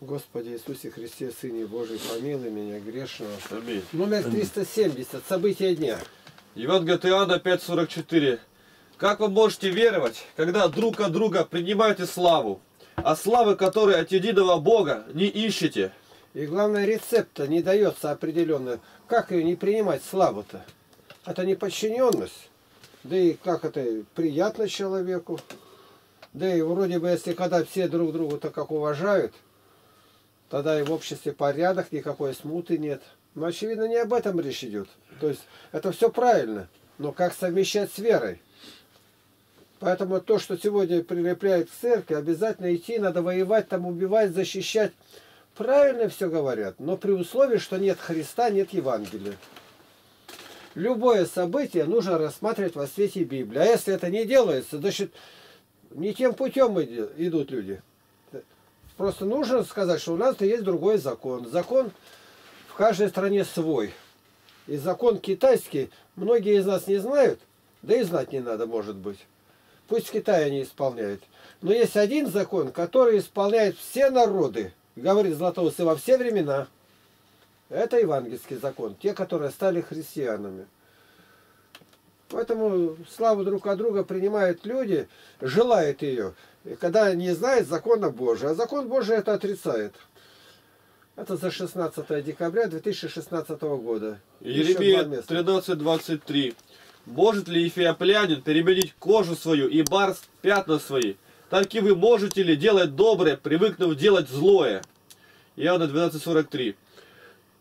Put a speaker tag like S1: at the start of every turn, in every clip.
S1: Господи Иисусе Христе, Сыне Божий, помилуй меня, грешного.
S2: Аминь.
S1: Номер 370. События дня.
S2: Евангелие Иоанна 5.44. Как вы можете веровать, когда друг от друга принимаете славу, а славы, которой от единого Бога, не ищете?
S1: И главное, рецепта не дается определенно. Как ее не принимать славу-то? Это не подчиненность. Да и как это приятно человеку. Да и вроде бы, если когда все друг друга-то как уважают, тогда и в обществе порядок, никакой смуты нет. Но очевидно не об этом речь идет. То есть это все правильно. Но как совмещать с верой? Поэтому то, что сегодня прилепляют к церкви, обязательно идти, надо воевать, там убивать, защищать. Правильно все говорят, но при условии, что нет Христа, нет Евангелия. Любое событие нужно рассматривать во свете Библии. А если это не делается, значит, не тем путем идут люди. Просто нужно сказать, что у нас-то есть другой закон. Закон в каждой стране свой. И закон китайский многие из нас не знают, да и знать не надо, может быть. Пусть в Китае они исполняют. Но есть один закон, который исполняет все народы. Говорит Златоуст, и во все времена. Это евангельский закон. Те, которые стали христианами. Поэтому славу друг от друга принимают люди, желают ее, когда не знают закона Божия. А закон Божий это отрицает. Это за 16 декабря 2016 года.
S2: Еремия 13.23. Может ли эфиоплянин переменить кожу свою и барс пятна свои? Так и вы можете ли делать доброе, привыкнув делать злое? Иоанна 12.43.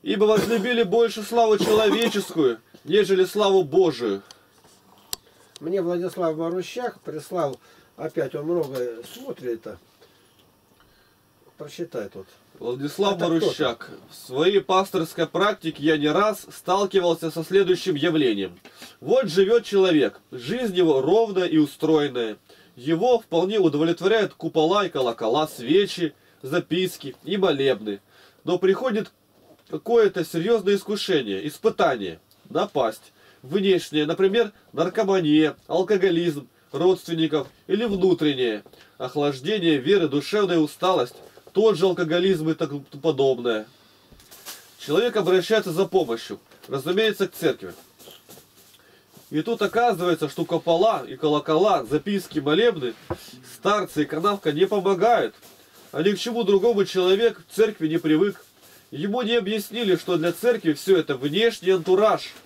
S2: Ибо возлюбили больше славу человеческую, нежели славу Божию.
S1: Мне Владислав Марущак прислал, опять он много смотрит это. Прочитай тут.
S2: Владислав Это Марущак. В своей пасторской практике я не раз сталкивался со следующим явлением. Вот живет человек, жизнь его ровная и устроенная. Его вполне удовлетворяют купола и колокола, свечи, записки и молебны. Но приходит какое-то серьезное искушение, испытание, напасть внешнее, например, наркомания, алкоголизм родственников или внутреннее, охлаждение веры, душевная усталость, тот же алкоголизм и тому подобное. Человек обращается за помощью, разумеется, к церкви. И тут оказывается, что купола и колокола, записки, молебны, старцы и канавка не помогают. А ни к чему другому человек в церкви не привык. Ему не объяснили, что для церкви все это внешний антураж –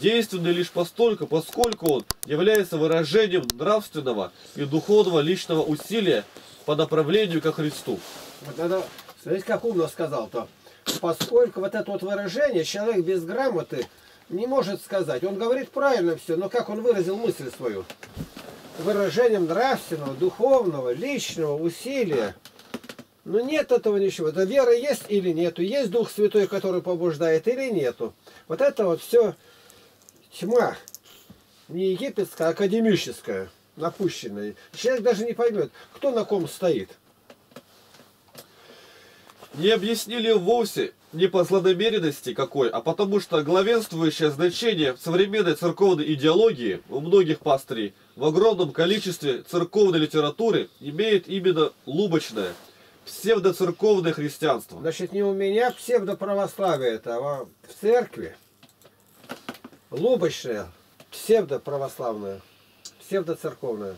S2: действенный лишь постольку, поскольку он является выражением нравственного и духовного личного усилия по направлению ко Христу.
S1: Вот это, смотрите, как умно сказал-то. Поскольку вот это вот выражение человек без грамоты не может сказать. Он говорит правильно все, но как он выразил мысль свою? Выражением нравственного, духовного, личного усилия. Но нет этого ничего. Да вера есть или нету. Есть Дух Святой, который побуждает или нету. Вот это вот все тьма не египетская, а академическая, напущенная. Человек даже не поймет, кто на ком стоит.
S2: Не объяснили вовсе не по злонамеренности какой, а потому что главенствующее значение в современной церковной идеологии у многих пастырей в огромном количестве церковной литературы имеет именно лубочное, псевдоцерковное христианство.
S1: Значит, не у меня псевдоправославие это, а в церкви лубочная, псевдоправославная, псевдоцерковная.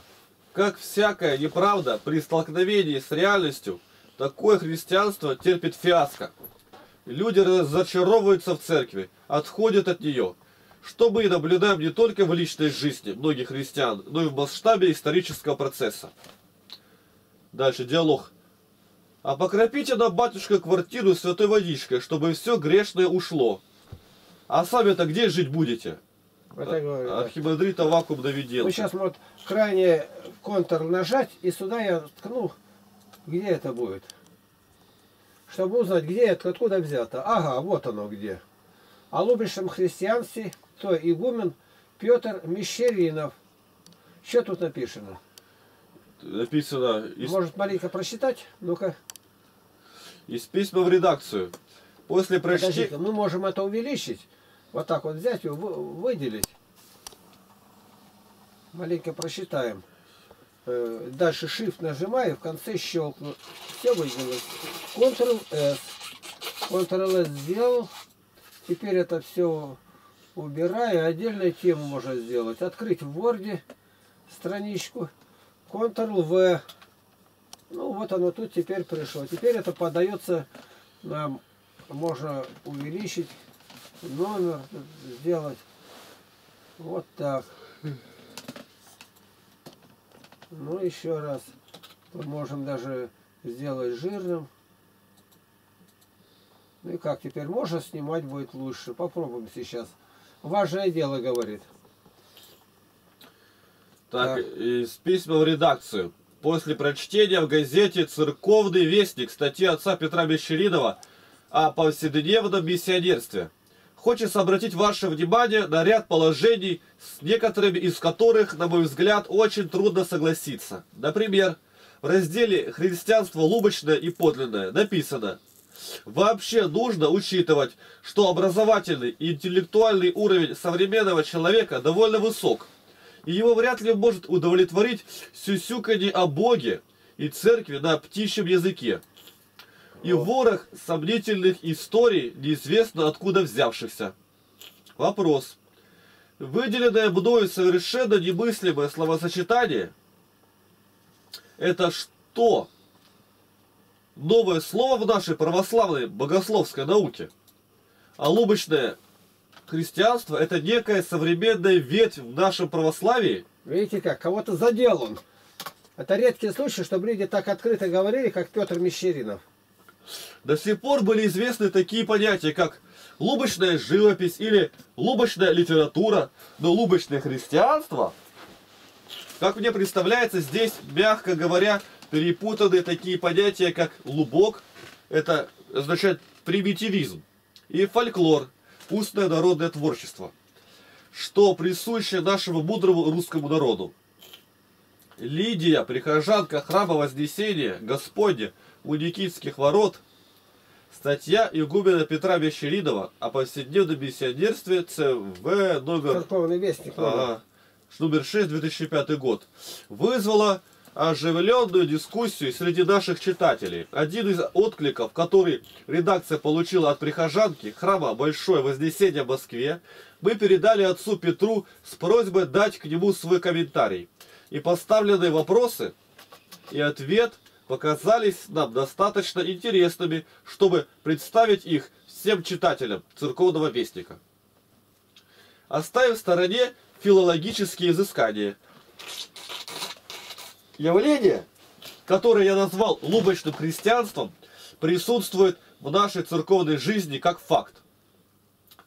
S2: Как всякая неправда при столкновении с реальностью, такое христианство терпит фиаско. Люди разочаровываются в церкви, отходят от нее, что мы наблюдаем не только в личной жизни многих христиан, но и в масштабе исторического процесса. Дальше диалог. А покропите на батюшка квартиру святой водичкой, чтобы все грешное ушло. А сами-то где жить будете?
S1: Это говорю,
S2: Архимандрита вакуум наведел.
S1: Ну сейчас вот крайне контур нажать, и сюда я ткну, где это будет. Чтобы узнать, где это, откуда взято. Ага, вот оно где. О лубящем христианстве, то игумен Петр Мещеринов. Что тут написано?
S2: Написано...
S1: Из... Может маленько прочитать? Ну-ка.
S2: Из письма в редакцию. После прочтения...
S1: Мы можем это увеличить вот так вот взять и выделить. Маленько просчитаем. э, дальше Shift нажимаю, в конце щелкну. Все выделилось. Ctrl-S. Ctrl-S сделал. Теперь это все убираю. Отдельную тему можно сделать. Открыть в Word страничку. Ctrl-V. Ну вот оно тут теперь пришло. Теперь это подается нам, можно увеличить номер, сделать вот так. Ну еще раз. Мы можем даже сделать жирным. Ну и как теперь? Можно снимать будет лучше. Попробуем сейчас. Важное дело, говорит.
S2: Так,
S1: Так.
S2: из письма в редакцию. После прочтения в газете «Церковный вестник» статьи отца Петра Мещеринова о повседневном миссионерстве. Хочется обратить ваше внимание на ряд положений, с некоторыми из которых, на мой взгляд, очень трудно согласиться. Например, в разделе «Христианство лубочное и подлинное» написано Вообще нужно учитывать, что образовательный и интеллектуальный уровень современного человека довольно высок, и его вряд ли может удовлетворить сюсюканье о Боге и церкви на птичьем языке. И ворох сомнительных историй, неизвестно откуда взявшихся. Вопрос. Выделенное мною совершенно немыслимое словосочетание – это что? Новое слово в нашей православной богословской науке. А лубочное христианство – это некая современная ветвь в нашем православии –
S1: Видите как, кого-то задел он. Это редкий случай, чтобы люди так открыто говорили, как Петр Мещеринов.
S2: До сих пор были известны такие понятия, как лубочная живопись или лубочная литература, но лубочное христианство, как мне представляется, здесь, мягко говоря, перепутаны такие понятия, как лубок, это означает примитивизм, и фольклор, устное народное творчество, что присуще нашему мудрому русскому народу. Лидия, прихожанка храма Вознесения Господня у Никитских ворот, статья игумена Петра Мещеринова о повседневном миссионерстве ЦВ номер,
S1: Церковный вестник.
S2: ага, номер 6, 2005 год, вызвала оживленную дискуссию среди наших читателей. Один из откликов, который редакция получила от прихожанки храма Большое Вознесение в Москве, мы передали отцу Петру с просьбой дать к нему свой комментарий. И поставленные вопросы и ответ показались нам достаточно интересными, чтобы представить их всем читателям церковного вестника. Оставив в стороне филологические изыскания. Явление, которое я назвал лубочным христианством, присутствует в нашей церковной жизни как факт.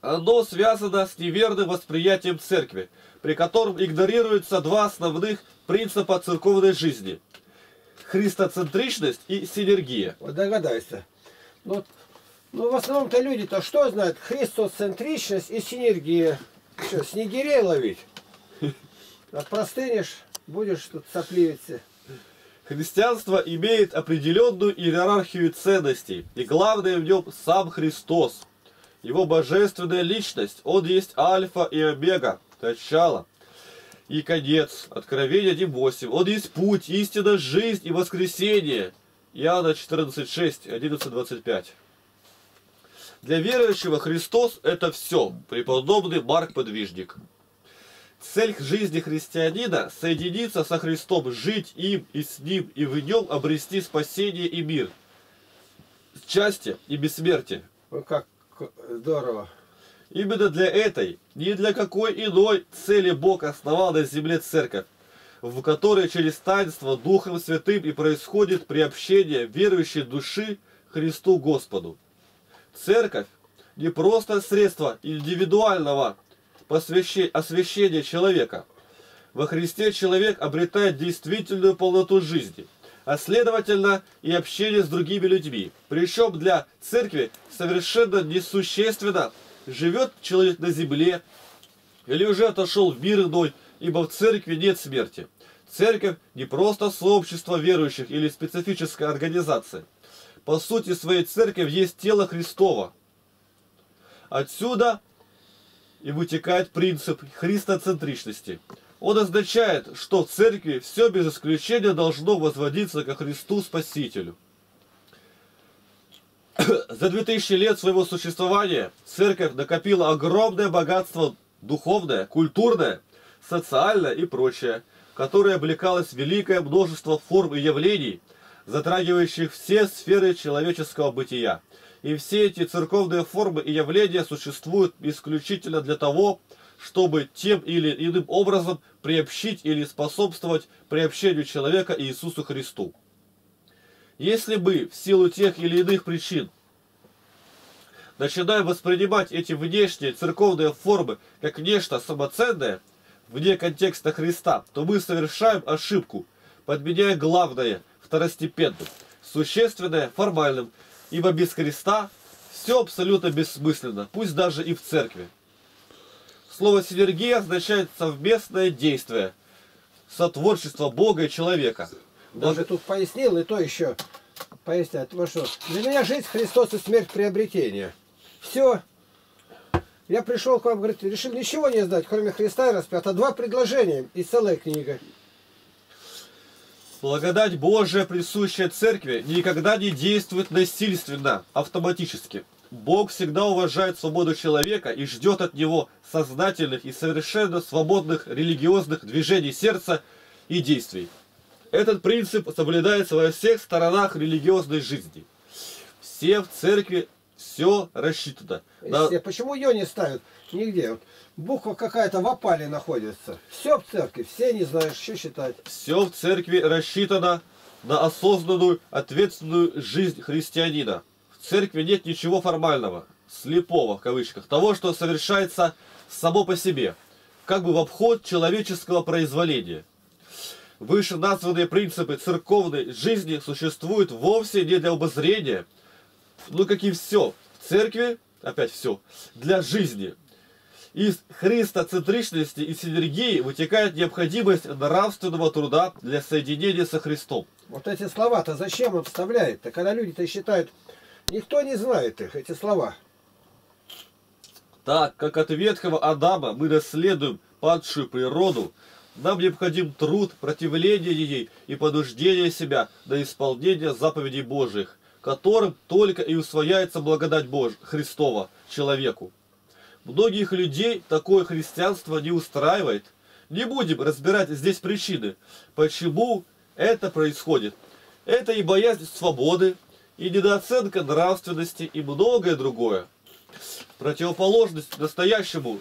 S2: Оно связано с неверным восприятием церкви, при котором игнорируются два основных принципа церковной жизни – христоцентричность и синергия.
S1: Вот догадайся. Ну, ну в основном-то люди-то что знают? Христоцентричность и синергия. Что, снегирей ловить? Простынешь, будешь тут сопливиться.
S2: Христианство имеет определенную иерархию ценностей, и главное в нем сам Христос. Его божественная личность, Он есть альфа и омега, начало и конец. Откровение 1.8. Он есть путь, истина, жизнь и воскресение. Иоанна 14.6, 11.25. Для верующего Христос это все, преподобный Марк Подвижник. Цель жизни христианина – соединиться со Христом, жить им и с Ним, и в Нем обрести спасение и мир, счастье и бессмертие.
S1: Ой, как здорово.
S2: Именно для этой, ни для какой иной цели Бог основал на земле церковь, в которой через таинство Духом Святым и происходит приобщение верующей души Христу Господу. Церковь не просто средство индивидуального освящения человека. Во Христе человек обретает действительную полноту жизни, а следовательно и общение с другими людьми. Причем для церкви совершенно несущественно, живет человек на земле или уже отошел в мир иной, ибо в церкви нет смерти. Церковь не просто сообщество верующих или специфическая организация. По сути своей церковь есть тело Христова. Отсюда и вытекает принцип христоцентричности. Он означает, что в церкви все без исключения должно возводиться ко Христу Спасителю. За 2000 лет своего существования церковь накопила огромное богатство духовное, культурное, социальное и прочее, которое облекалось в великое множество форм и явлений, затрагивающих все сферы человеческого бытия. И все эти церковные формы и явления существуют исключительно для того, чтобы тем или иным образом приобщить или способствовать приобщению человека Иисусу Христу. Если мы в силу тех или иных причин начинаем воспринимать эти внешние церковные формы как нечто самоценное, вне контекста Христа, то мы совершаем ошибку, подменяя главное второстепенным, существенное формальным, ибо без Христа все абсолютно бессмысленно, пусть даже и в церкви. Слово синергия означает совместное действие, сотворчество Бога и человека.
S1: Даже тут пояснил, и то еще пояснять. Потому что для меня жизнь Христос и смерть приобретения. Все. Я пришел к вам, говорит, решил ничего не знать, кроме Христа и распята. Два предложения и целая книга.
S2: Благодать Божия, присущая церкви, никогда не действует насильственно, автоматически. Бог всегда уважает свободу человека и ждет от него сознательных и совершенно свободных религиозных движений сердца и действий. Этот принцип соблюдается во всех сторонах религиозной жизни. Все в церкви все рассчитано.
S1: На... Почему ее не ставят? Нигде. Вот буква какая-то в опале находится. Все в церкви, все не знаешь, что считать.
S2: Все в церкви рассчитано на осознанную, ответственную жизнь христианина. В церкви нет ничего формального, слепого в кавычках, того, что совершается само по себе, как бы в обход человеческого произволения. Выше названные принципы церковной жизни существуют вовсе не для обозрения, ну как и все. В церкви, опять все, для жизни. Из христоцентричности и синергии вытекает необходимость нравственного труда для соединения со Христом.
S1: Вот эти слова-то зачем он вставляет-то, когда люди-то считают, никто не знает их, эти слова.
S2: Так, как от ветхого Адама мы наследуем падшую природу, нам необходим труд, противление ей и понуждение себя на исполнение заповедей Божьих, которым только и усвояется благодать Божья, Христова, человеку. Многих людей такое христианство не устраивает. Не будем разбирать здесь причины, почему это происходит. Это и боязнь свободы, и недооценка нравственности, и многое другое. Противоположность настоящему,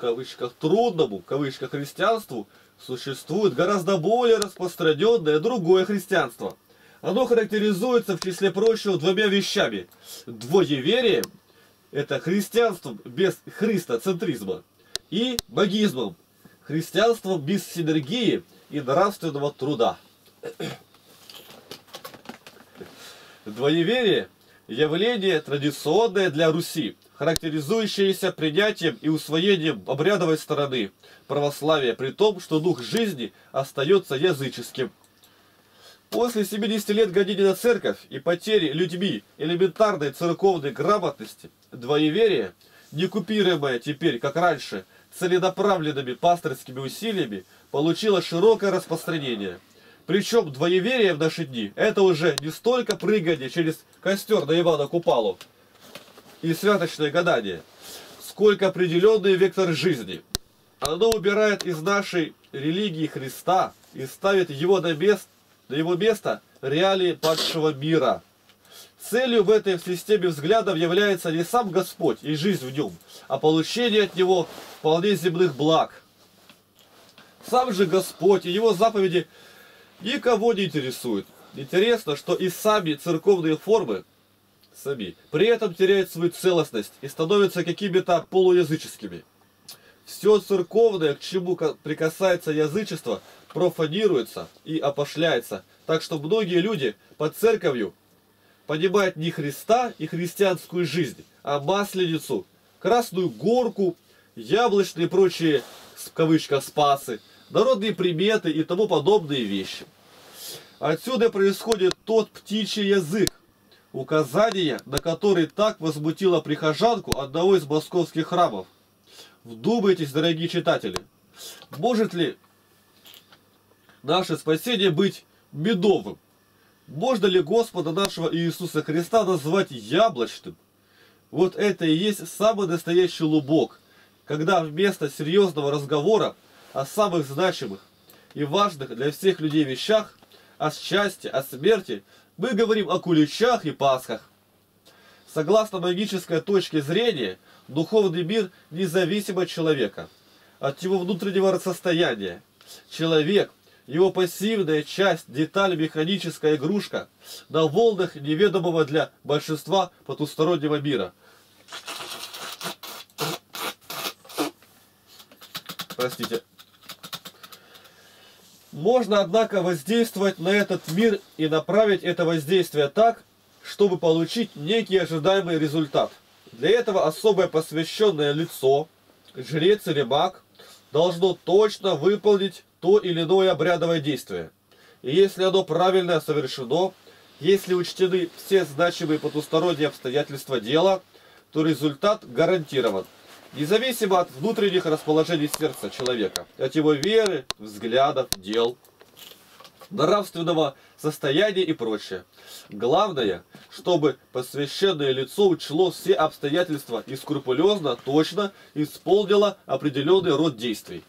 S2: кавычках, трудному, в кавычках, христианству существует гораздо более распространенное другое христианство. Оно характеризуется, в числе прочего, двумя вещами. Двоеверием, это христианством без христоцентризма, и магизмом, христианством без синергии и нравственного труда. Двоеверие – явление традиционное для Руси, характеризующееся принятием и усвоением обрядовой стороны православия, при том, что дух жизни остается языческим. После 70 лет гонения на церковь и потери людьми элементарной церковной грамотности, двоеверие, не купируемое теперь, как раньше, целенаправленными пасторскими усилиями, получило широкое распространение. Причем двоеверие в наши дни – это уже не столько прыгание через костер на Ивана Купалу и святочное гадание, сколько определенный вектор жизни. Оно убирает из нашей религии Христа и ставит его на место на его место реалии падшего мира. Целью в этой системе взглядов является не сам Господь и жизнь в нем, а получение от него вполне земных благ. Сам же Господь и его заповеди никого не интересуют. Интересно, что и сами церковные формы сами при этом теряют свою целостность и становятся какими-то полуязыческими. Все церковное, к чему прикасается язычество, профанируется и опошляется, так что многие люди под церковью понимают не Христа и христианскую жизнь, а масленицу, красную горку, яблочные и прочие, в кавычках, спасы, народные приметы и тому подобные вещи. Отсюда происходит тот птичий язык, указание, на который так возмутила прихожанку одного из московских храмов. Вдумайтесь, дорогие читатели, может ли наше спасение быть медовым. Можно ли Господа нашего Иисуса Христа назвать яблочным? Вот это и есть самый настоящий лубок, когда вместо серьезного разговора о самых значимых и важных для всех людей вещах, о счастье, о смерти, мы говорим о куличах и пасхах. Согласно магической точке зрения, духовный мир независим от человека, от его внутреннего состояния. Человек, его пассивная часть, деталь, механическая игрушка на волнах неведомого для большинства потустороннего мира. Простите. Можно, однако, воздействовать на этот мир и направить это воздействие так, чтобы получить некий ожидаемый результат. Для этого особое посвященное лицо, жрец или маг, должно точно выполнить то или иное обрядовое действие. И если оно правильно совершено, если учтены все значимые потусторонние обстоятельства дела, то результат гарантирован. Независимо от внутренних расположений сердца человека, от его веры, взглядов, дел, нравственного состояния и прочее. Главное, чтобы посвященное лицо учло все обстоятельства и скрупулезно, точно исполнило определенный род действий.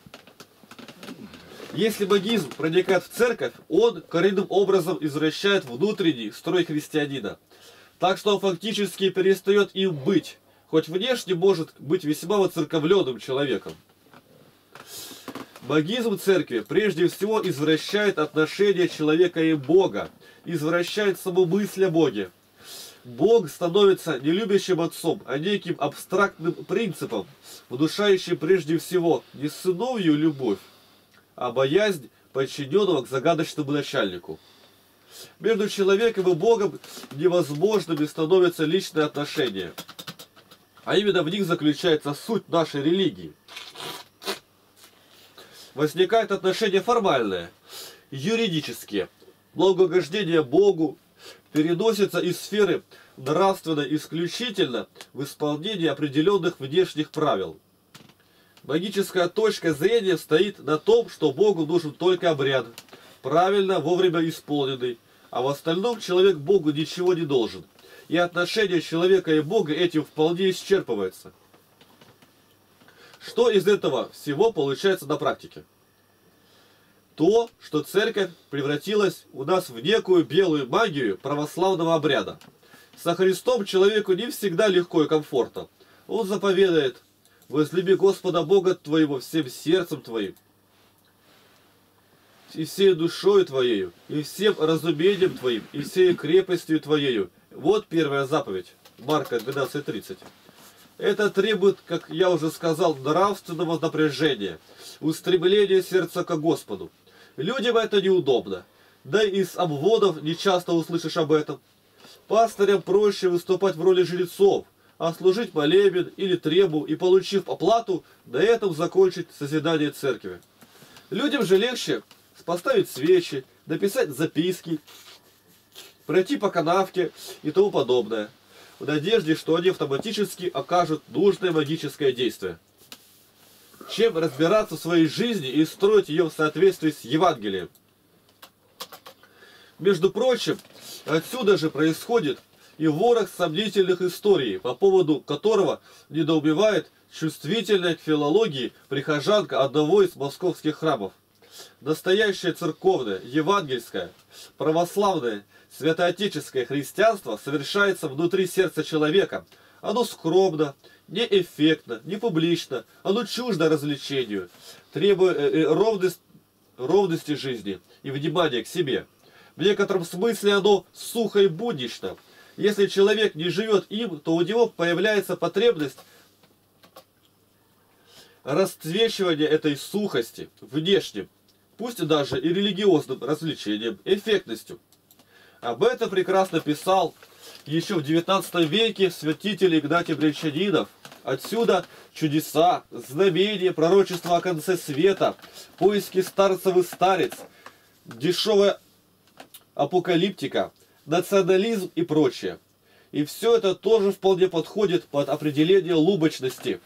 S2: Если магизм проникает в церковь, он коренным образом извращает внутренний строй христианина. Так что он фактически перестает им быть, хоть внешне может быть весьма воцерковленным человеком. Магизм церкви прежде всего извращает отношения человека и Бога, извращает саму мысль о Боге. Бог становится не любящим отцом, а неким абстрактным принципом, внушающим прежде всего не сыновью любовь, а боязнь подчиненного к загадочному начальнику. Между человеком и Богом невозможными становятся личные отношения. А именно в них заключается суть нашей религии. Возникают отношения формальные, юридические. Благогоджение Богу переносится из сферы нравственно исключительно в исполнение определенных внешних правил – Магическая точка зрения стоит на том, что Богу нужен только обряд, правильно, вовремя исполненный, а в остальном человек Богу ничего не должен. И отношение человека и Бога этим вполне исчерпывается. Что из этого всего получается на практике? То, что церковь превратилась у нас в некую белую магию православного обряда. Со Христом человеку не всегда легко и комфортно. Он заповедает Возлюби Господа Бога твоего всем сердцем твоим, и всей душой твоею, и всем разумением твоим, и всей крепостью твоею. Вот первая заповедь, Марка 12.30. Это требует, как я уже сказал, нравственного напряжения, устремления сердца к Господу. Людям это неудобно, да и из обводов не часто услышишь об этом. Пастырям проще выступать в роли жрецов, а служить молебен или требу и, получив оплату, на этом закончить созидание церкви. Людям же легче поставить свечи, написать записки, пройти по канавке и тому подобное, в надежде, что они автоматически окажут нужное магическое действие. Чем разбираться в своей жизни и строить ее в соответствии с Евангелием. Между прочим, отсюда же происходит и ворох сомнительных историй, по поводу которого недоубивает чувствительная к филологии прихожанка одного из московских храмов. Настоящее церковное, евангельское, православное, святоотеческое христианство совершается внутри сердца человека. Оно скромно, неэффектно, не публично, оно чуждо развлечению, требуя э, э, ровность, ровности жизни и внимания к себе. В некотором смысле оно сухо и буднично – если человек не живет им, то у него появляется потребность расцвечивания этой сухости внешним, пусть даже и религиозным развлечением, эффектностью. Об этом прекрасно писал еще в 19 веке святитель Игнатий Брянчанинов. Отсюда чудеса, знамения, пророчества о конце света, поиски старцев и старец, дешевая апокалиптика, национализм и прочее. И все это тоже вполне подходит под определение лубочности.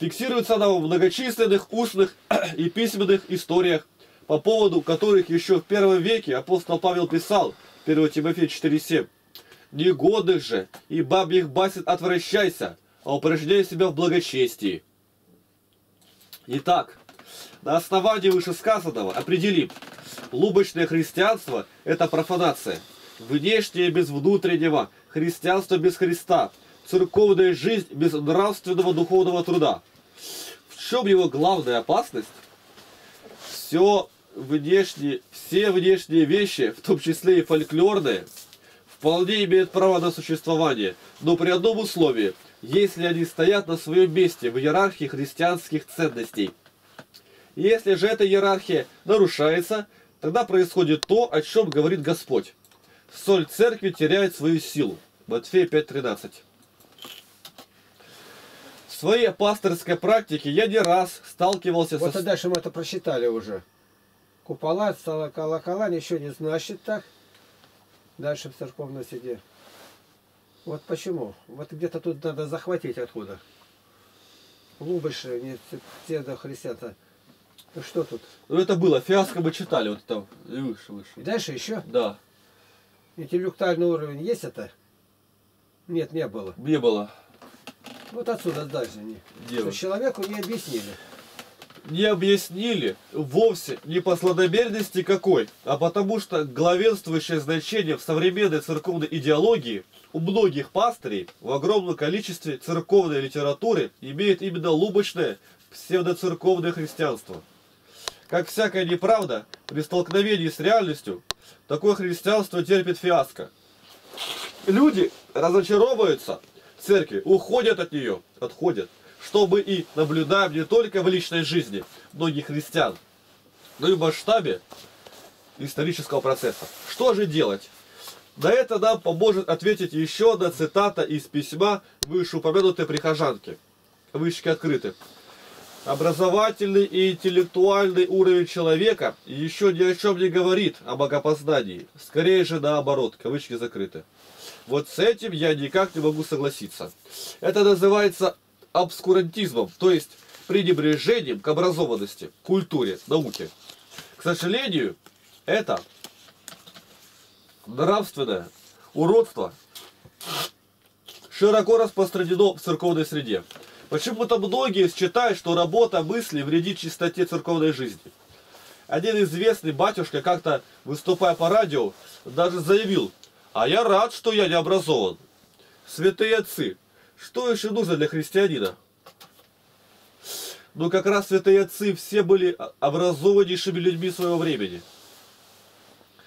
S2: Фиксируется она в многочисленных устных и письменных историях, по поводу которых еще в первом веке апостол Павел писал, 1 Тимофея 4.7, «Негодных же и бабьих басен отвращайся, а упражняй себя в благочестии». Итак, на основании вышесказанного определим, лубочное христианство – это профанация, внешнее без внутреннего, христианство без Христа, церковная жизнь без нравственного духовного труда. В чем его главная опасность? Все внешние, все внешние вещи, в том числе и фольклорные, вполне имеют право на существование, но при одном условии, если они стоят на своем месте в иерархии христианских ценностей. Если же эта иерархия нарушается, тогда происходит то, о чем говорит Господь. Соль церкви теряет свою силу. Матфея 5.13 В своей пасторской практике я не раз сталкивался
S1: Вот
S2: со...
S1: и дальше мы это прочитали уже. Купола, колокола, ничего не значит так. Дальше в церковном суде. Вот почему? Вот где-то тут надо захватить откуда. Глубже, не те до христиан-то. Ну что тут?
S2: Ну это было, фиаско мы читали, вот там, и выше, выше.
S1: И дальше еще?
S2: Да,
S1: Интеллектуальный уровень есть это? Нет, не было.
S2: не было.
S1: Вот отсюда дальше. Что человеку не объяснили.
S2: Не объяснили вовсе не по сладомерности какой, а потому что главенствующее значение в современной церковной идеологии у многих пастырей в огромном количестве церковной литературы имеет именно лубочное псевдоцерковное христианство. Как всякая неправда, при столкновении с реальностью, такое христианство терпит фиаско. Люди разочаровываются в церкви, уходят от нее, отходят, чтобы и наблюдаем не только в личной жизни многих христиан, но и в масштабе исторического процесса. Что же делать? На это нам поможет ответить еще одна цитата из письма вышеупомянутой прихожанки. Кавычки открыты. Образовательный и интеллектуальный уровень человека еще ни о чем не говорит о богопознании. Скорее же наоборот, кавычки закрыты. Вот с этим я никак не могу согласиться. Это называется обскурантизмом, то есть пренебрежением к образованности, культуре, науке. К сожалению, это нравственное уродство широко распространено в церковной среде. Почему-то многие считают, что работа мысли вредит чистоте церковной жизни. Один известный батюшка, как-то выступая по радио, даже заявил, а я рад, что я не образован. Святые отцы, что еще нужно для христианина? Но как раз святые отцы все были образованнейшими людьми своего времени,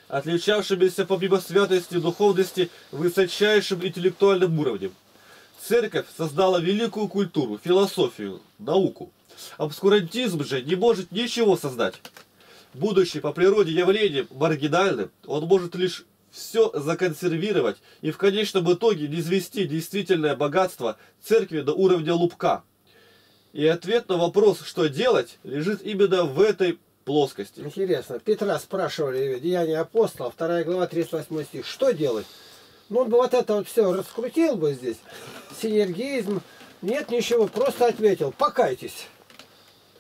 S2: отличавшимися помимо святости и духовности высочайшим интеллектуальным уровнем. Церковь создала великую культуру, философию, науку. Обскурантизм же не может ничего создать. Будучи по природе явлением маргинальным, он может лишь все законсервировать и в конечном итоге низвести действительное богатство церкви до уровня лупка. И ответ на вопрос, что делать, лежит именно в этой плоскости.
S1: Интересно. Петра спрашивали, Деяния апостола, 2 глава, 38 стих. Что делать? Ну, он бы вот это вот все раскрутил бы здесь. Синергизм. Нет ничего, просто ответил. Покайтесь.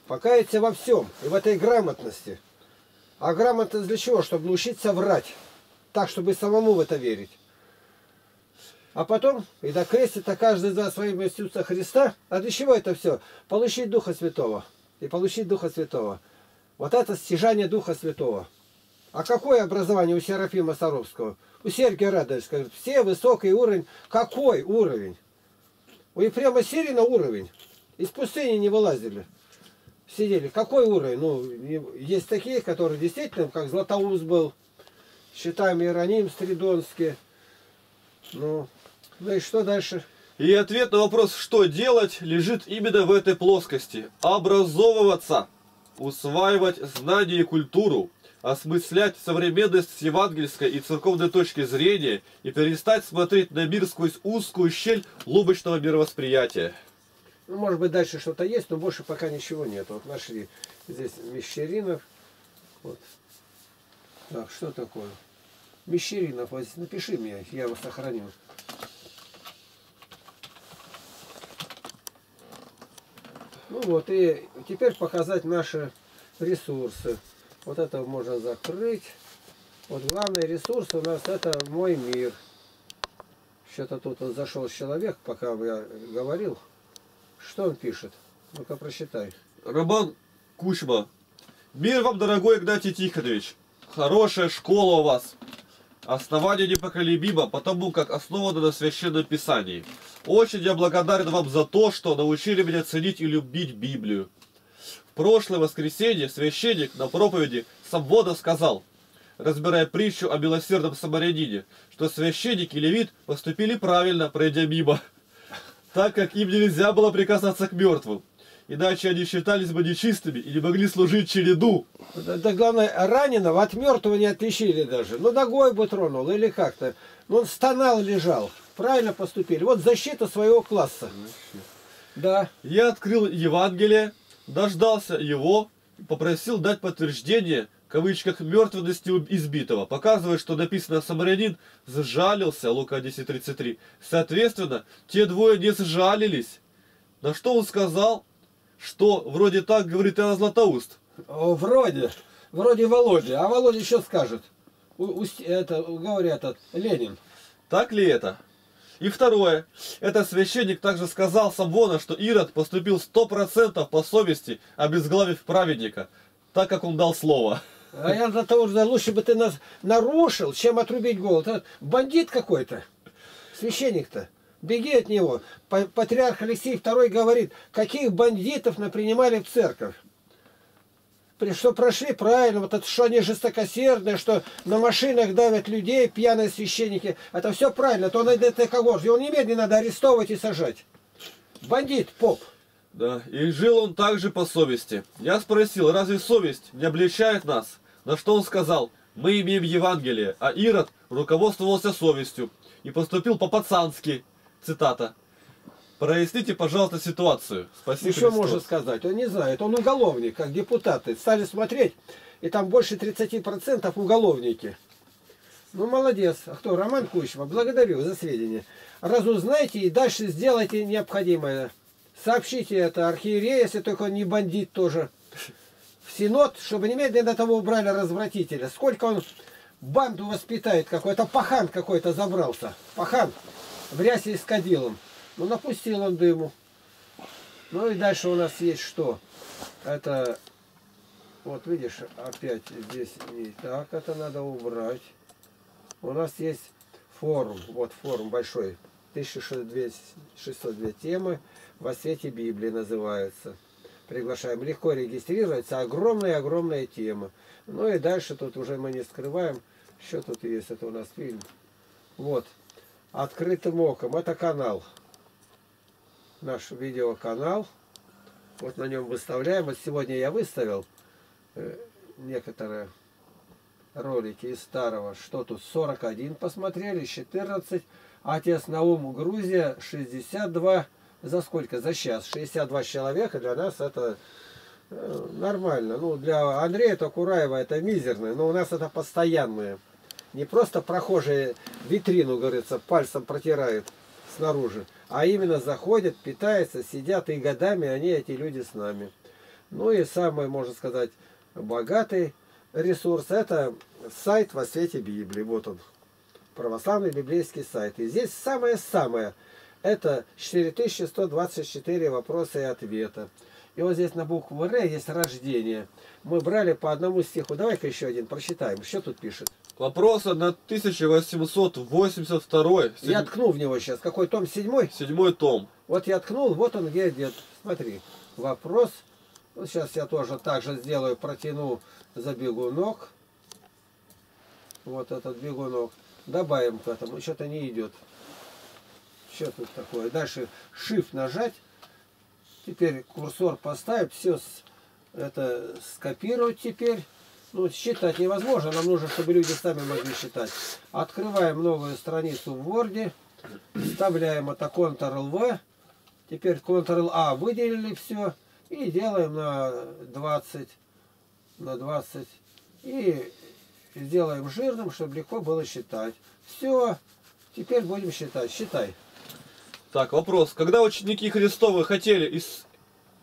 S1: Покаяться во всем. И в этой грамотности. А грамотность для чего? Чтобы научиться врать. Так, чтобы самому в это верить. А потом, и до крестится каждый за своим Иисуса Христа. А для чего это все? Получить Духа Святого. И получить Духа Святого. Вот это стяжание Духа Святого. А какое образование у Серафима Саровского? У Сергия Радовича. Все высокий уровень. Какой уровень? У Ефрема Сирина уровень. Из пустыни не вылазили. Сидели. Какой уровень? Ну, есть такие, которые действительно, как Златоуст был. Считаем Иероним Стридонский. Ну, ну и что дальше?
S2: И ответ на вопрос, что делать, лежит именно в этой плоскости. Образовываться, усваивать знания и культуру, осмыслять современность с евангельской и церковной точки зрения и перестать смотреть на мир сквозь узкую щель лубочного мировосприятия.
S1: Ну, может быть, дальше что-то есть, но больше пока ничего нет. Вот нашли здесь Мещеринов. Вот. Так, что такое? Мещеринов, напиши мне, я его сохраню. Ну вот, и теперь показать наши ресурсы. Вот это можно закрыть. Вот главный ресурс у нас это мой мир. Что-то тут вот зашел человек, пока я говорил. Что он пишет? Ну-ка прочитай.
S2: Роман Кучма. Мир вам, дорогой Игнатий Тихонович. Хорошая школа у вас. Основание непоколебимо, потому как основано на Священном Писании. Очень я благодарен вам за то, что научили меня ценить и любить Библию. В прошлое воскресенье священник на проповеди Самвода сказал, разбирая притчу о милосердном самарянине, что священник и левит поступили правильно, пройдя мимо, так как им нельзя было прикасаться к мертвым. Иначе они считались бы нечистыми и не могли служить череду.
S1: Да, да главное, раненого от мертвого не отличили даже. Ну, ногой бы тронул или как-то. Ну, он стонал, лежал. Правильно поступили. Вот защита своего класса. Да.
S2: Я открыл Евангелие, дождался его, попросил дать подтверждение, в кавычках, мертвенности избитого, показывая, что написано «Самарянин сжалился», Лука 10.33. Соответственно, те двое не сжалились. На что он сказал, что вроде так говорит Иоанн Златоуст.
S1: О, вроде. Вроде Володя. А Володя еще скажет. У, у, это, говорят, этот, Ленин.
S2: Так ли это? И второе. Этот священник также сказал Самвона, что Ирод поступил сто процентов по совести, обезглавив праведника, так как он дал слово.
S1: А я за того, что лучше бы ты нас нарушил, чем отрубить голову. Это бандит какой-то. Священник-то. Беги от него. Патриарх Алексей II говорит, каких бандитов напринимали в церковь. Что прошли правильно, вот это, что они жестокосердные, что на машинах давят людей, пьяные священники. Это все правильно, то он это кого же? Его немедленно надо арестовывать и сажать. Бандит, поп.
S2: Да, и жил он также по совести. Я спросил, разве совесть не обличает нас? На что он сказал, мы имеем Евангелие, а Ирод руководствовался совестью и поступил по-пацански. Цитата. Проясните, пожалуйста, ситуацию. Спасибо.
S1: Еще Христос. можно сказать, он не знает, он уголовник, как депутаты. Стали смотреть, и там больше 30% уголовники. Ну, молодец. А кто? Роман Кучма. Благодарю за сведения. Разузнайте и дальше сделайте необходимое. Сообщите это архиерею, если только он не бандит тоже. В Синод, чтобы немедленно того убрали развратителя. Сколько он банду воспитает какой-то, пахан какой-то забрался. Пахан в рясе с кадилом. Ну, напустил он дыму. Ну и дальше у нас есть что? Это, вот видишь, опять здесь не так, это надо убрать. У нас есть форум, вот форум большой, 1602 темы, во свете Библии называется. Приглашаем, легко регистрироваться, огромная-огромная тема. Ну и дальше тут уже мы не скрываем, что тут есть, это у нас фильм. Вот, открытым оком, это канал наш видеоканал. Вот на нем выставляем. Вот сегодня я выставил э, некоторые ролики из старого. Что тут? 41 посмотрели, 14. Отец Наум, Грузия, 62. За сколько? За час. 62 человека. Для нас это э, нормально. Ну, для Андрея Токураева это мизерное, но у нас это постоянные. Не просто прохожие витрину, говорится, пальцем протирают снаружи, а именно заходят, питаются, сидят и годами они, эти люди, с нами. Ну и самый, можно сказать, богатый ресурс, это сайт во свете Библии. Вот он, православный библейский сайт. И здесь самое-самое, это 4124 вопроса и ответа. И вот здесь на букву Р есть рождение. Мы брали по одному стиху. Давай-ка еще один прочитаем. Что тут пишет?
S2: Вопроса на 1882.
S1: Я ткну в него сейчас. Какой том? Седьмой?
S2: Седьмой том.
S1: Вот я ткнул, вот он где идет. Смотри. Вопрос. Вот сейчас я тоже так же сделаю, протяну за бегунок. Вот этот бегунок. Добавим к этому. Что-то не идет. Что тут такое? Дальше Shift нажать. Теперь курсор поставить. Все это скопировать теперь. Ну, считать невозможно, нам нужно, чтобы люди сами могли считать. Открываем новую страницу в Word, вставляем это Ctrl-V, теперь Ctrl-A выделили все, и делаем на 20, на 20, и сделаем жирным, чтобы легко было считать. Все, теперь будем считать. Считай.
S2: Так, вопрос. Когда ученики Христовы хотели из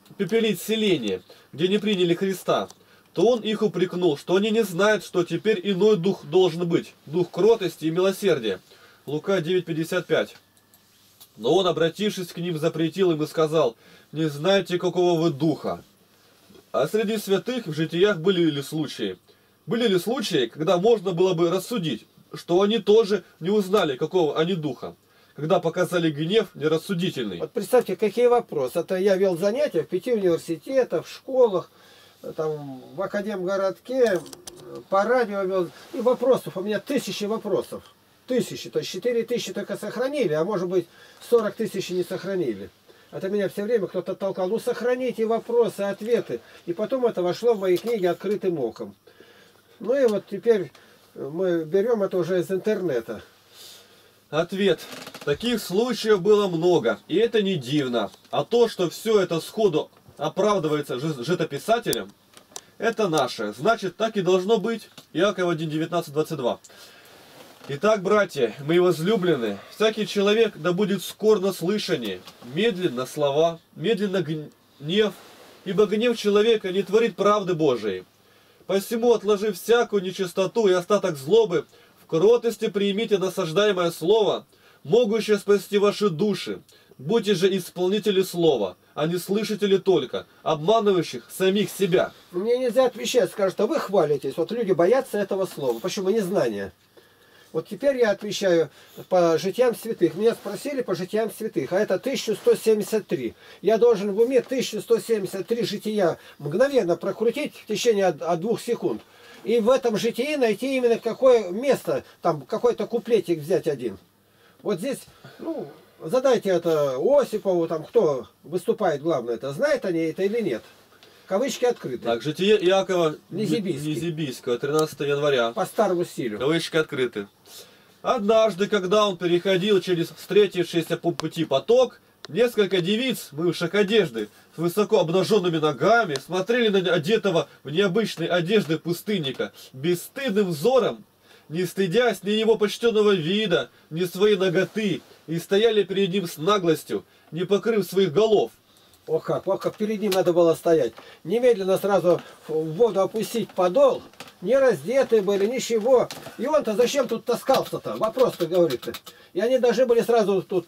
S2: попепелить селение, где не приняли Христа, то он их упрекнул, что они не знают, что теперь иной дух должен быть, дух кротости и милосердия. Лука 9.55. Но он, обратившись к ним, запретил им и сказал, «Не знаете, какого вы духа». А среди святых в житиях были ли случаи? Были ли случаи, когда можно было бы рассудить, что они тоже не узнали, какого они духа? Когда показали гнев нерассудительный.
S1: Вот представьте, какие вопросы. Это я вел занятия в пяти университетах, в школах, там, в Академгородке, по радио вел. И вопросов, у меня тысячи вопросов. Тысячи, то есть 4 тысячи только сохранили, а может быть 40 тысяч не сохранили. Это меня все время кто-то толкал. Ну сохраните вопросы, ответы. И потом это вошло в мои книги открытым оком. Ну и вот теперь мы берем это уже из интернета.
S2: Ответ. Таких случаев было много, и это не дивно. А то, что все это сходу оправдывается житописателем, это наше. Значит, так и должно быть. Иаков 1, 19, 22. Итак, братья, мои возлюбленные, всякий человек да будет скор на слышание, медленно слова, медленно гнев, ибо гнев человека не творит правды Божией. Посему, отложив всякую нечистоту и остаток злобы, в кротости примите насаждаемое слово, могущее спасти ваши души. Будьте же исполнители слова, а не слышатели только, обманывающих самих себя.
S1: Мне нельзя отвечать, скажут, а вы хвалитесь. Вот люди боятся этого слова. Почему? Незнание. Вот теперь я отвечаю по житиям святых. Меня спросили по житиям святых, а это 1173. Я должен в уме 1173 жития мгновенно прокрутить в течение от двух секунд. И в этом житии найти именно какое место, там какой-то куплетик взять один. Вот здесь, ну, задайте это Осипову, там кто выступает главное, это знает они это или нет. Кавычки открыты.
S2: Так, житие Иакова Низибийского, 13 января.
S1: По старому стилю.
S2: Кавычки открыты. Однажды, когда он переходил через встретившийся по пути поток, несколько девиц, мывших одежды, с высоко обнаженными ногами, смотрели на одетого в необычной одежды пустынника, бесстыдным взором, не стыдясь ни его почтенного вида, ни своей ноготы, и стояли перед ним с наглостью, не покрыв своих голов.
S1: О как, о как перед ним надо было стоять. Немедленно сразу в воду опустить подол. Не раздетые были, ничего. И он-то зачем тут таскался-то? Вопрос-то, говорит. И они должны были сразу тут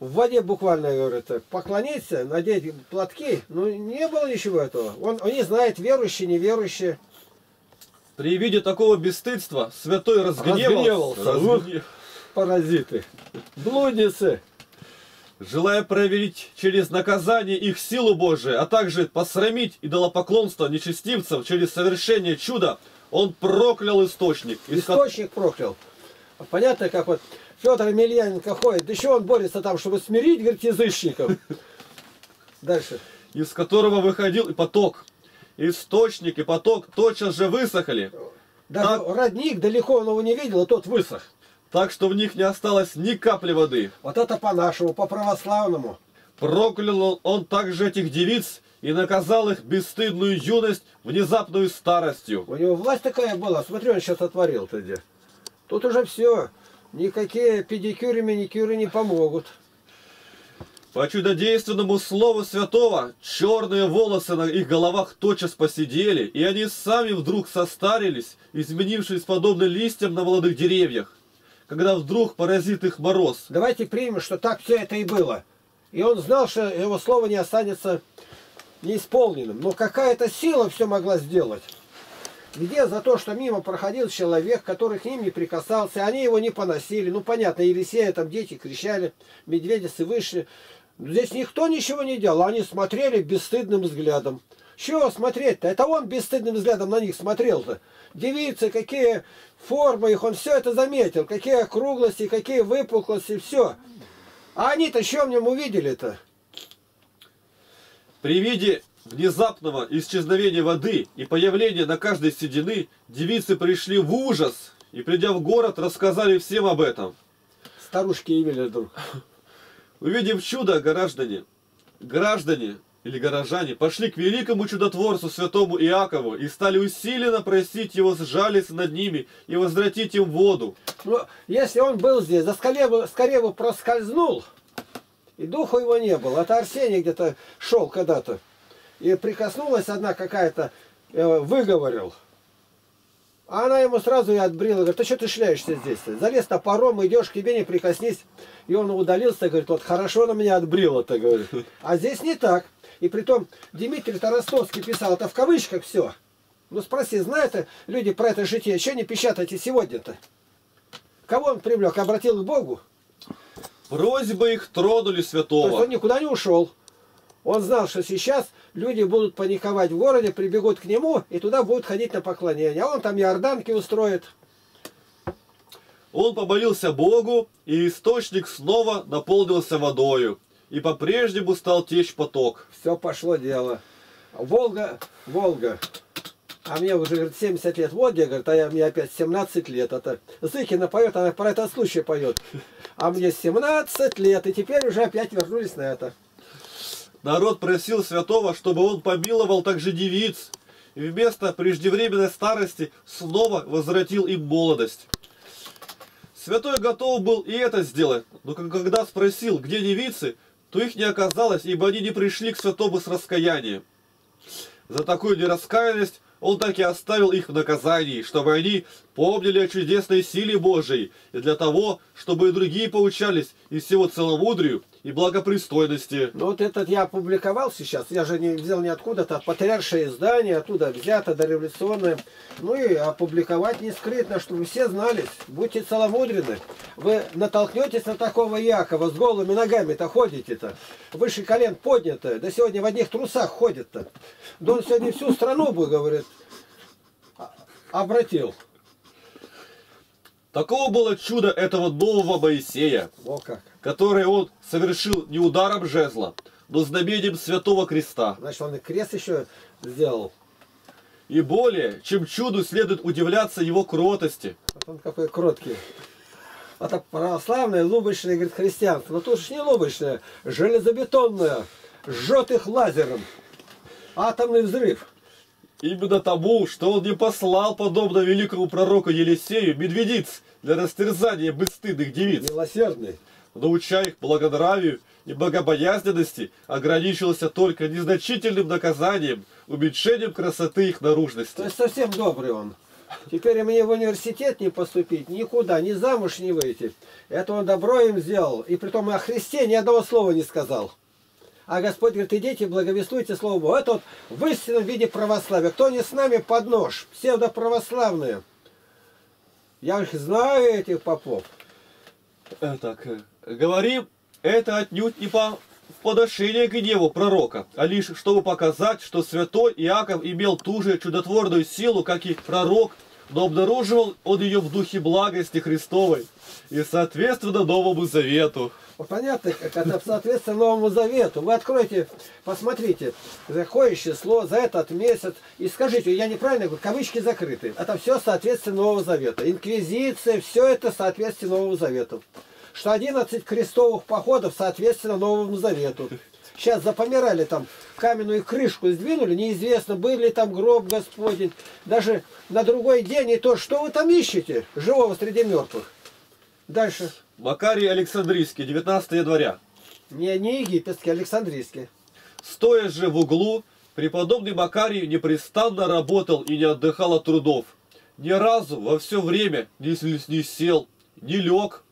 S1: в воде буквально, говорит, поклониться, надеть платки. Ну, не было ничего этого. Он, он не знает, верующий, неверующий.
S2: При виде такого бесстыдства святой разгневался. разгневался.
S1: Паразиты. Блудницы
S2: желая проверить через наказание их силу Божию, а также посрамить идолопоклонство нечестивцев через совершение чуда, он проклял источник.
S1: Источник проклял. Понятно, как вот Федор Емельяненко ходит, да еще он борется там, чтобы смирить, говорит, язычников. Дальше.
S2: Из которого выходил и поток. Источник и поток тотчас же высохли.
S1: Даже так... родник далеко он его не видел, а тот высох
S2: так что в них не осталось ни капли воды.
S1: Вот это по-нашему, по-православному.
S2: Проклял он также этих девиц и наказал их бесстыдную юность внезапную старостью.
S1: У него власть такая была, смотри, он сейчас отворил-то где. Тут уже все, никакие педикюры, маникюры не помогут.
S2: По чудодейственному слову святого, черные волосы на их головах тотчас посидели, и они сами вдруг состарились, изменившись подобно листьям на молодых деревьях когда вдруг поразит их мороз.
S1: Давайте примем, что так все это и было. И он знал, что его слово не останется неисполненным. Но какая-то сила все могла сделать. Где за то, что мимо проходил человек, который к ним не прикасался, они его не поносили. Ну, понятно, Елисея там дети кричали, медведицы вышли. Здесь никто ничего не делал, они смотрели бесстыдным взглядом. Чего смотреть-то? Это он бесстыдным взглядом на них смотрел-то. Девицы, какие формы их, он все это заметил. Какие округлости, какие выпуклости, все. А они-то что в нем увидели-то?
S2: При виде внезапного исчезновения воды и появления на каждой седины, девицы пришли в ужас и, придя в город, рассказали всем об этом.
S1: Старушки имели друг.
S2: Увидев чудо, граждане, граждане или горожане пошли к великому чудотворцу святому Иакову и стали усиленно просить его сжалиться над ними и возвратить им воду.
S1: Ну, если он был здесь, за скалеву, скорее проскользнул, и духу его не было. Это Арсений где-то шел когда-то. И прикоснулась одна какая-то, э, выговорил. А она ему сразу и отбрила, говорит, ты что ты шляешься здесь? Залез топором, идешь, к тебе не прикоснись. И он удалился, говорит, вот хорошо на меня отбрила-то, говорит. А здесь не так. И притом Дмитрий Тарастовский писал, это в кавычках все. Ну спроси, знают люди про это житие, что не печатаете сегодня-то? Кого он привлек? Обратил к Богу?
S2: Просьбы их тронули
S1: То есть
S2: святого.
S1: он никуда не ушел. Он знал, что сейчас люди будут паниковать в городе, прибегут к нему и туда будут ходить на поклонение. А он там иорданки устроит.
S2: Он помолился Богу, и источник снова наполнился водою, и по-прежнему стал течь поток.
S1: Все пошло дело. Волга, Волга. А мне уже, говорит, 70 лет. Вот где, говорит, а я, мне опять 17 лет. Это Зыкина поет, она про этот случай поет. А мне 17 лет, и теперь уже опять вернулись на это.
S2: Народ просил святого, чтобы он помиловал также девиц, и вместо преждевременной старости снова возвратил им молодость. Святой готов был и это сделать, но когда спросил, где девицы, то их не оказалось, ибо они не пришли к святому с раскаянием. За такую нераскаянность он так и оставил их в наказании, чтобы они помнили о чудесной силе Божией, и для того, чтобы и другие поучались из всего целомудрию и благопристойности.
S1: Ну вот этот я опубликовал сейчас, я же не взял ниоткуда-то, патриаршее издание, оттуда взято, дореволюционное. Ну и опубликовать не скрытно, чтобы все знали, будьте целомудрены. Вы натолкнетесь на такого Якова, с голыми ногами-то ходите-то. Выше колен поднято, да сегодня в одних трусах ходит-то. Да он сегодня всю страну бы, говорит, а- обратил.
S2: Такого было чудо этого нового Моисея,
S1: О как.
S2: Которое он совершил не ударом жезла, но знамением Святого Креста.
S1: Значит, он и крест еще сделал.
S2: И более, чем чуду следует удивляться его кротости.
S1: Вот он какой кроткий. Это православное, лубочное, говорит, христианство. Но тут же не лубочное, железобетонное. Жжет их лазером. Атомный взрыв.
S2: Именно тому, что он не послал, подобно великому пророку Елисею, медведиц для растерзания бесстыдных девиц,
S1: Милосердный.
S2: Науча их благонравию и богобоязненности, ограничился только незначительным наказанием, уменьшением красоты их
S1: То
S2: наружности.
S1: есть совсем добрый он. Теперь мне в университет не поступить, никуда, ни замуж не выйти. Это он добро им сделал. И притом о Христе ни одного слова не сказал. А Господь говорит, идите, благовествуйте Слово Богу. Это вот в истинном виде православия. Кто не с нами под нож? Псевдоправославные. Я их знаю, этих попов.
S2: Э, Так, э, говорим, это отнюдь не по подошение гневу пророка, а лишь чтобы показать, что святой Иаков имел ту же чудотворную силу, как и пророк, но обнаруживал он ее в духе благости Христовой и соответственно Новому Завету.
S1: Вот понятно, это соответственно Новому Завету. Вы откройте, посмотрите, какое число, за этот месяц, и скажите, я неправильно говорю, кавычки закрыты. Это все соответственно Нового Завета. Инквизиция, все это соответственно Новому Завету. Что 11 крестовых походов соответственно Новому Завету. Сейчас запомирали там, каменную крышку сдвинули, неизвестно, был ли там гроб Господень. Даже на другой день и то, что вы там ищете, живого среди мертвых. Дальше.
S2: Макарий Александрийский, 19 января.
S1: Не, не египетский, Александрийский.
S2: Стоя же в углу, преподобный Макарий непрестанно работал и не отдыхал от трудов. Ни разу во все время не, не сел, не лег.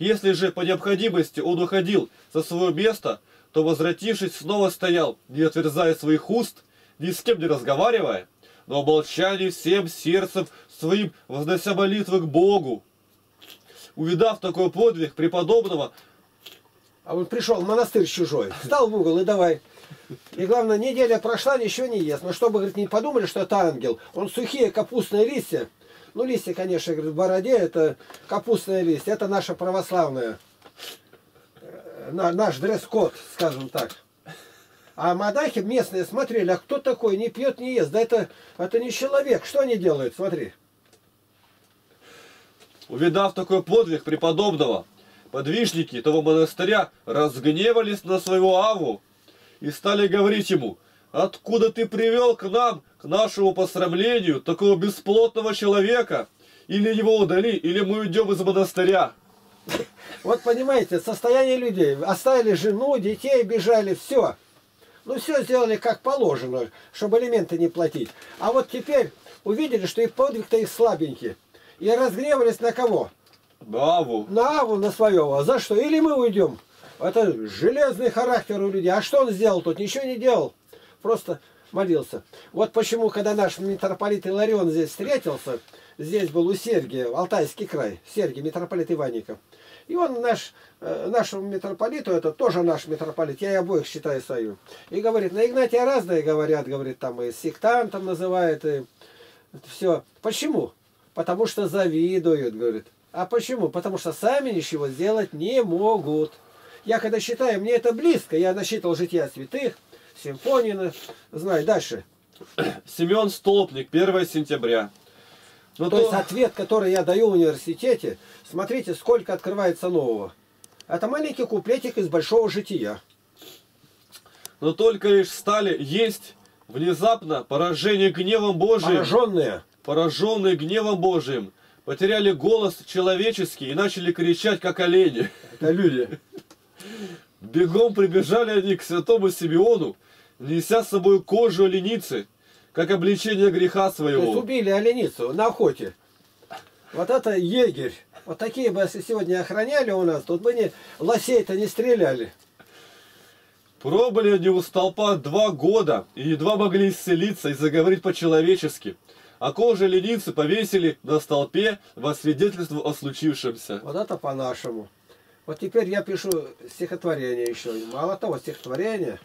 S2: Если же по необходимости он уходил со своего места, то, возвратившись, снова стоял, не отверзая своих уст, ни с кем не разговаривая, но в всем сердцем своим вознося молитвы к Богу. Увидав такой подвиг преподобного,
S1: А он пришел в монастырь чужой, встал в угол и давай. И главное, неделя прошла, ничего не ест. Но чтобы, говорит, не подумали, что это ангел. Он сухие капустные листья. Ну, листья, конечно, говорит, в бороде, это капустные листья. Это наша православная, э, на- наш дресс-код, скажем так. А монахи местные смотрели, а кто такой, не пьет, не ест. Да это, это не человек. Что они делают? Смотри.
S2: Увидав такой подвиг преподобного, подвижники того монастыря разгневались на своего Аву и стали говорить ему, «Откуда ты привел к нам, к нашему посрамлению, такого бесплотного человека? Или его удали, или мы уйдем из монастыря».
S1: Вот понимаете, состояние людей. Оставили жену, детей, бежали, все. Ну, все сделали как положено, чтобы элементы не платить. А вот теперь увидели, что их подвиг-то их слабенький. И разгневались на кого?
S2: Баву.
S1: На Аву, на своего. За что? Или мы уйдем. Это железный характер у людей. А что он сделал тут? Ничего не делал. Просто молился. Вот почему, когда наш митрополит Иларион здесь встретился, здесь был у Сергия, Алтайский край, Сергий, митрополит Иванников. И он наш, э, нашему митрополиту, это тоже наш митрополит, я и обоих считаю свою. И говорит, на Игнатия разные говорят, говорит, там и сектантом называют, и все. Почему? Потому что завидуют, говорит. А почему? Потому что сами ничего сделать не могут. Я когда считаю, мне это близко, я насчитывал жития святых, Симфонина, знаю, дальше.
S2: Семен Столпник, 1 сентября.
S1: Ну, то, то есть ответ, который я даю в университете, смотрите, сколько открывается нового. Это маленький куплетик из большого жития.
S2: Но только лишь стали есть внезапно поражение гневом Божиим.
S1: Пораженные.
S2: Пораженные гневом Божиим. Потеряли голос человеческий и начали кричать, как олени.
S1: Это люди.
S2: Бегом прибежали они к святому Симеону, неся с собой кожу оленицы, как обличение греха своего. То есть
S1: убили оленицу на охоте. Вот это егерь. Вот такие бы, если сегодня охраняли у нас, тут бы не, лосей-то не стреляли.
S2: Пробыли они у столпа два года и едва могли исцелиться и заговорить по-человечески. А кожу леницы повесили на столпе во свидетельство о случившемся.
S1: Вот это по-нашему. Вот теперь я пишу стихотворение еще. Мало того, стихотворение.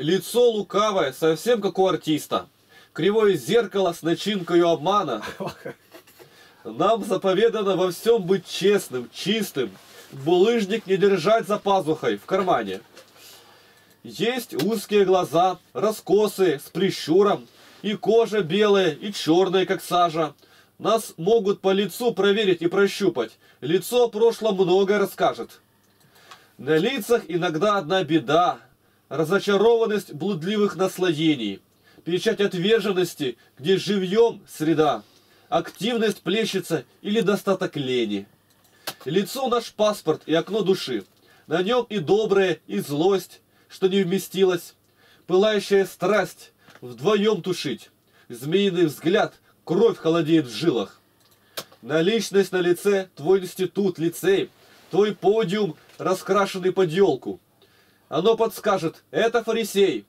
S2: Лицо лукавое, совсем как у артиста. Кривое зеркало с начинкой обмана. Нам заповедано во всем быть честным, чистым. Булыжник не держать за пазухой, в кармане. Есть узкие глаза, раскосые, с прищуром, и кожа белая, и черная, как сажа. Нас могут по лицу проверить и прощупать. Лицо прошло многое расскажет. На лицах иногда одна беда. Разочарованность блудливых наслоений. Печать отверженности, где живьем среда. Активность плещется или достаток лени. Лицо наш паспорт и окно души. На нем и доброе, и злость, что не вместилось. Пылающая страсть вдвоем тушить. Змеиный взгляд — кровь холодеет в жилах. Наличность на лице, твой институт, лицей, твой подиум, раскрашенный под елку. Оно подскажет, это фарисей,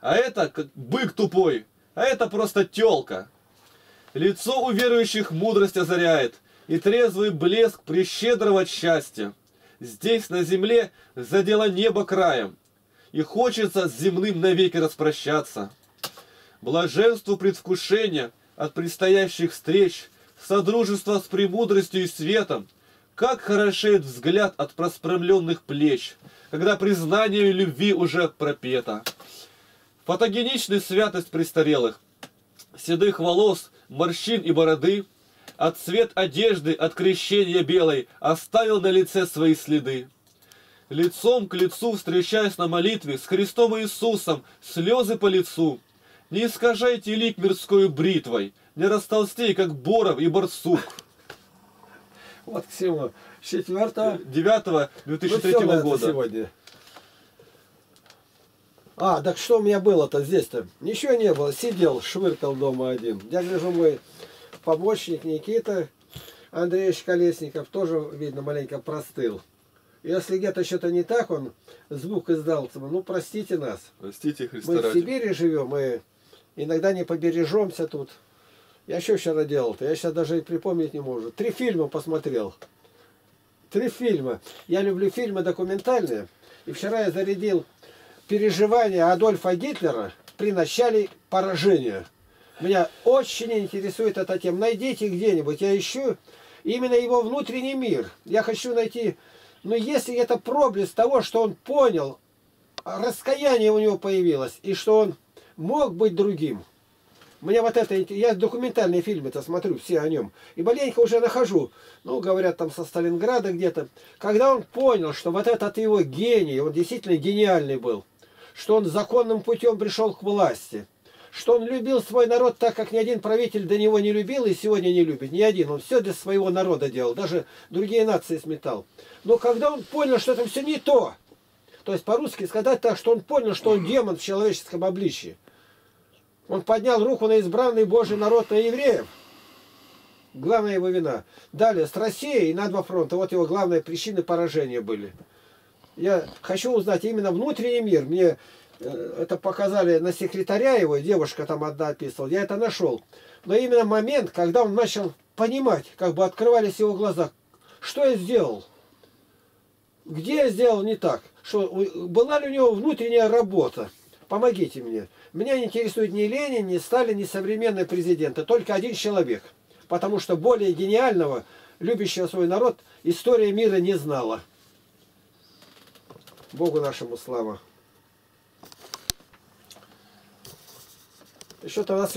S2: а это как бык тупой, а это просто телка. Лицо у верующих мудрость озаряет, и трезвый блеск прищедрого счастья. Здесь, на земле, задело небо краем, и хочется с земным навеки распрощаться. Блаженству предвкушения — от предстоящих встреч, содружества с премудростью и светом, как хорошеет взгляд от проспрямленных плеч, когда признание любви уже пропето. Фотогеничная святость престарелых, седых волос, морщин и бороды, от цвет одежды от крещения белой оставил на лице свои следы. Лицом к лицу, встречаясь на молитве с Христом Иисусом, слезы по лицу – не искажайте лик мирской бритвой, не растолстей, как боров и барсук.
S1: Вот к всему. 4
S2: 9 2003 ну, года.
S1: Сегодня. А, так что у меня было-то здесь-то? Ничего не было. Сидел, швыркал дома один. Я гляжу, мой помощник Никита Андреевич Колесников тоже, видно, маленько простыл. Если где-то что-то не так, он звук издал. Ну, простите нас.
S2: Простите, Христа
S1: Мы в Сибири живем, мы Иногда не побережемся тут. Я еще вчера делал-то, я сейчас даже и припомнить не могу. Три фильма посмотрел. Три фильма. Я люблю фильмы документальные. И вчера я зарядил переживания Адольфа Гитлера при начале поражения. Меня очень интересует эта тема. Найдите где-нибудь. Я ищу именно его внутренний мир. Я хочу найти... Но если это проблеск того, что он понял, раскаяние у него появилось, и что он мог быть другим. Мне вот это, я документальные фильмы-то смотрю, все о нем. И маленько уже нахожу, ну, говорят, там со Сталинграда где-то. Когда он понял, что вот этот его гений, он действительно гениальный был, что он законным путем пришел к власти, что он любил свой народ так, как ни один правитель до него не любил и сегодня не любит. Ни один. Он все для своего народа делал, даже другие нации сметал. Но когда он понял, что это все не то, То есть по-русски сказать так, что он понял, что он демон в человеческом обличии. Он поднял руку на избранный Божий народ, на евреев. Главная его вина. Далее, с Россией на два фронта. Вот его главные причины поражения были. Я хочу узнать именно внутренний мир. Мне э, это показали на секретаря его, девушка там одна описывала. Я это нашел. Но именно момент, когда он начал понимать, как бы открывались его глаза, что я сделал, где я сделал не так, что была ли у него внутренняя работа. Помогите мне. Меня не интересует ни Ленин, ни Сталин, ни современный президент. Это только один человек. Потому что более гениального, любящего свой народ, история мира не знала. Богу нашему слава. Еще-то у нас